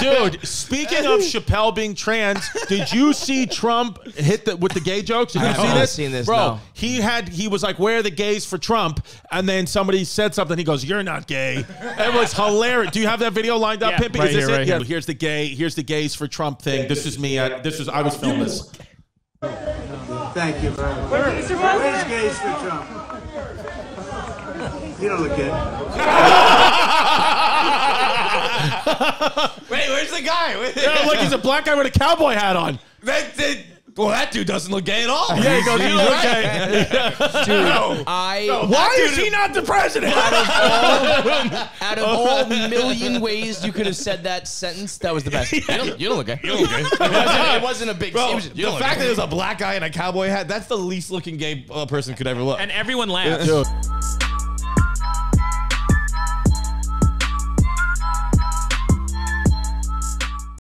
Dude, speaking of Chappelle being trans, did you see Trump hit the with the gay jokes? Did you I see have this? seen this, bro. no. He had he was like, "Where are the gays for Trump?" And then somebody said something. He goes, "You're not gay." It was hilarious. Do you have that video lined up, Yeah, Pimpy? right Is this here, it? right yeah. here. Here's the gay. Here's the gays for Trump thing. This is me. I, this is I was filming this. Thank you very much. Where's gays for Trump? You don't look good. Wait, where's the guy? Yeah, look, he's a black guy with a cowboy hat on. That, that, well, that dude doesn't look gay at all. Yeah, he goes, "You look gay." dude. I Why is he not the president? out of all million ways you could have said that sentence, that was the best. You don't, you don't look gay. You don't look gay. It wasn't, it wasn't a big. Bro, it was just, you the don't fact look that gay. there's a black guy in a cowboy hat, that's the least looking gay uh, person could ever look. And everyone laughed. Dude.